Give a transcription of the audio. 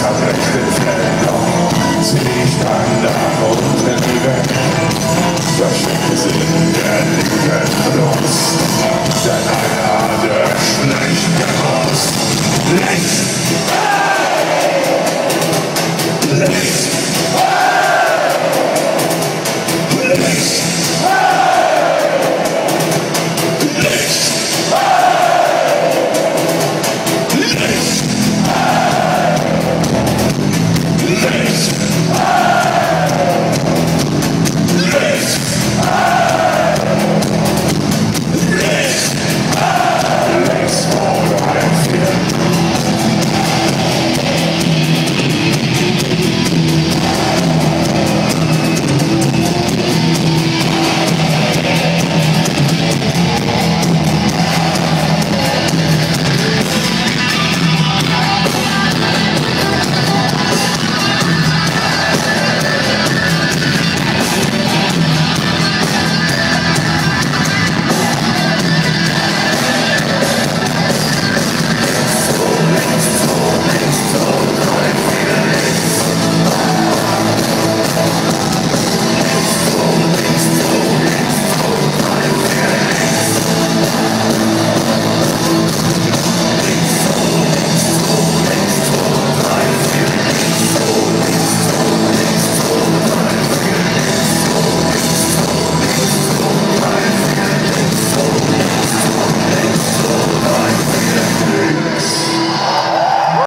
Zerbrechtes Geld, sie stand am unteren Verschickte sie.